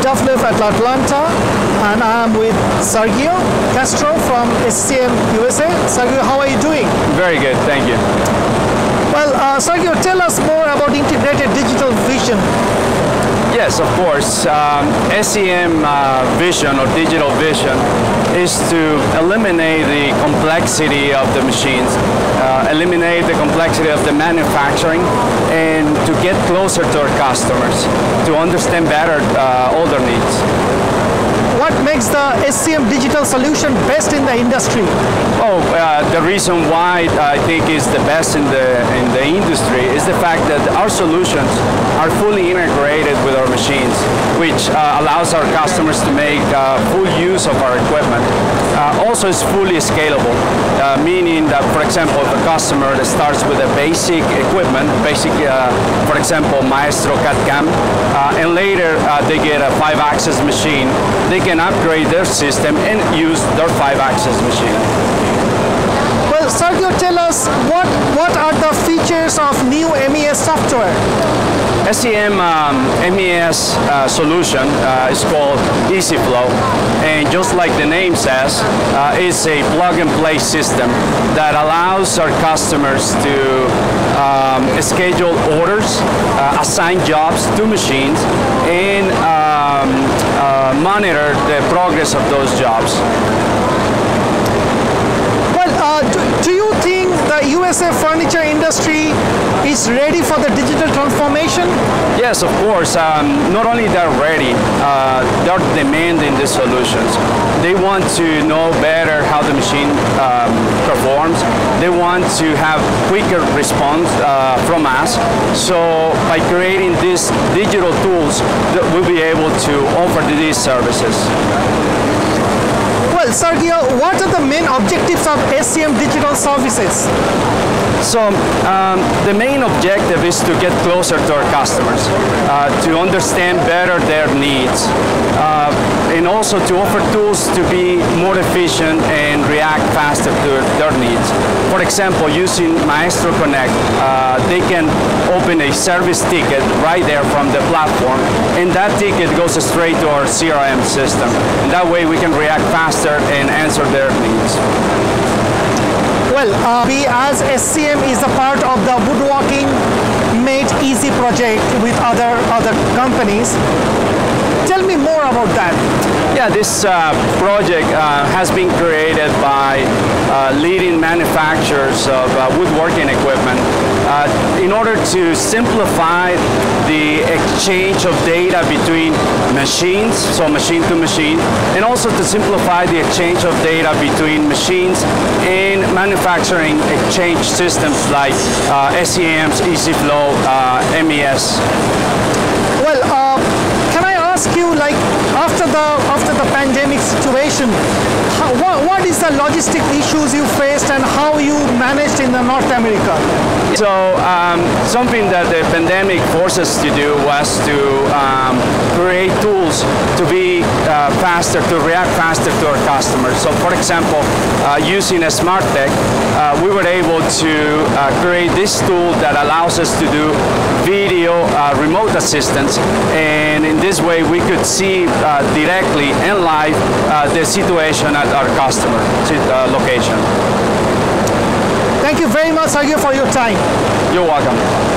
We are at Atlanta, and I'm with Sergio Castro from SCM USA. Sergio, how are you doing? Very good, thank you. Well, uh, Sergio, tell us more about integrated. Yes, of course. Um, SCM uh, vision or digital vision is to eliminate the complexity of the machines, uh, eliminate the complexity of the manufacturing, and to get closer to our customers, to understand better uh, all their needs. What makes the SCM digital solution best in the industry? Oh, uh, the reason why I think is the best in the in the industry is the fact that our solutions are fully integrated with our machines, which uh, allows our customers to make uh, full use of our equipment. Uh, also, it's fully scalable, uh, meaning that, for example, a customer that starts with a basic equipment, basic, uh, for example, Maestro CAD-CAM, and later they get a five-axis machine, they can upgrade their system and use their five-axis machine. Well, Sergio, tell us what, what are the features of new MES software? SCM um, MES uh, solution uh, is called EasyFlow and just like the name says, uh, it's a plug and play system that allows our customers to um, schedule orders, uh, assign jobs to machines and monitor the progress of those jobs. Well, uh, do, do you think the USA furniture industry is ready for the digital transformation? Yes, of course. Um, not only they're ready, uh, they're demanding the solutions. They want to know better how the machine um, performs. They want to have quicker response uh, from us. So by creating these digital tools, we'll be able to offer these services. Well, Sergio, what are the main objectives of SCM Digital Services? So um, the main objective is to get closer to our customers, uh, to understand better their needs, uh, and also to offer tools to be more efficient and react faster to their needs. For example, using Maestro Connect, uh, they can open a service ticket right there from the platform, and that ticket goes straight to our CRM system. And that way we can react faster and answer their needs. Well, uh, we as SCM is a part of the woodworking Made Easy project with other other companies. Tell me more about that. Yeah, this uh, project uh, has been created by uh, leading manufacturers of uh, woodworking equipment uh, in order to simplify the exchange of data between machines, so machine to machine, and also to simplify the exchange of data between machines and manufacturing exchange systems like uh, SCMs, EasyFlow, MES. Well, ask you, like, after the after the pandemic situation, how, what, what is the logistic issues you faced and how you managed in the North America? So um, something that the pandemic forced us to do was to um, create tools to be uh, faster, to react faster to our customers. So for example, uh, using a smart tech, uh, we were able to uh, create this tool that allows us to do video uh, remote assistance and in this way we could see uh, directly and live the situation at our customer location. Thank you very much, Sergio, for your time. You're welcome.